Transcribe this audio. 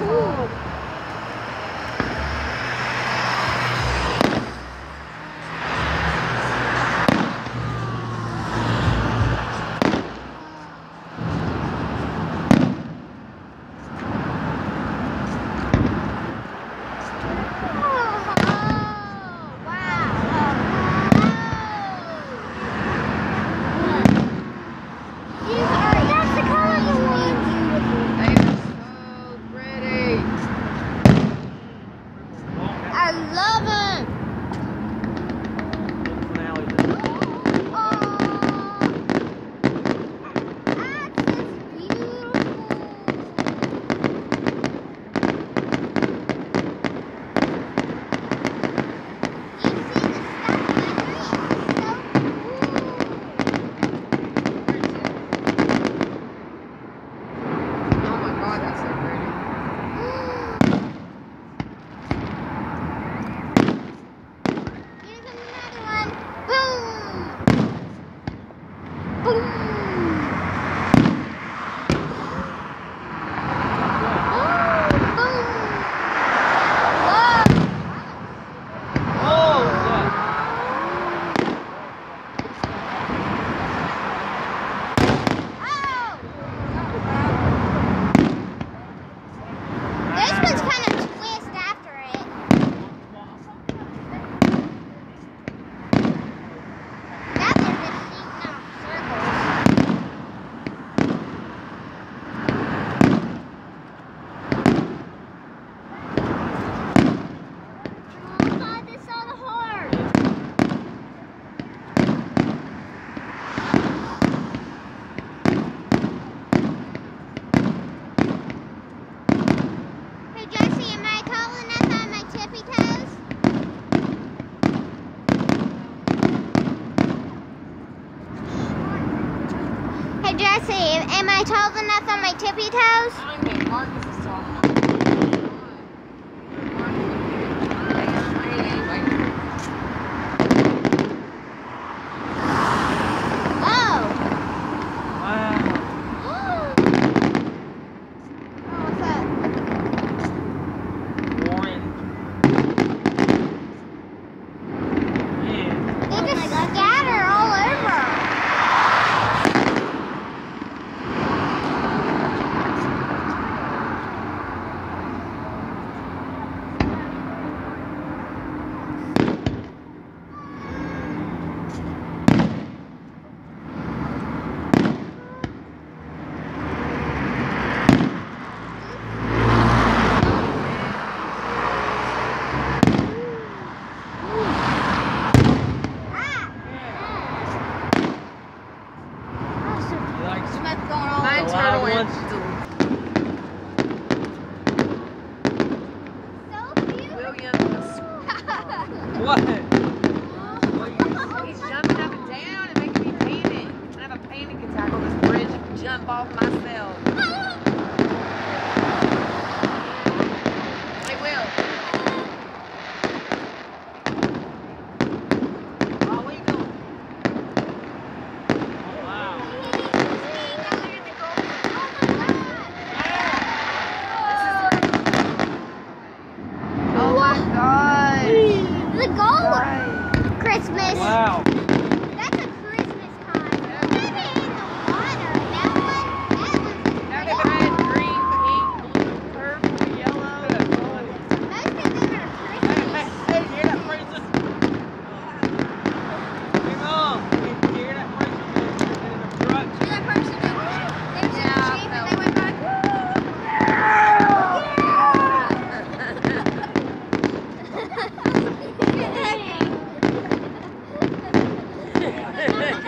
Oh, my toes and on my tippy toes? above myself. hey, hey.